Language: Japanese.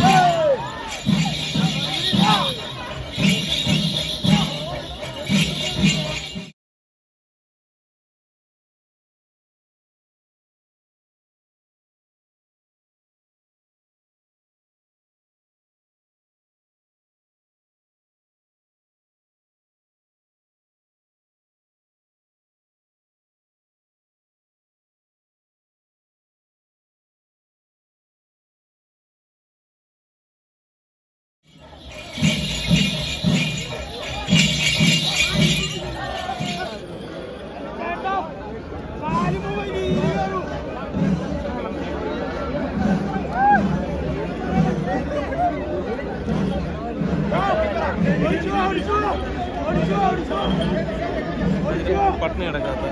Hey! पटने अटक जाता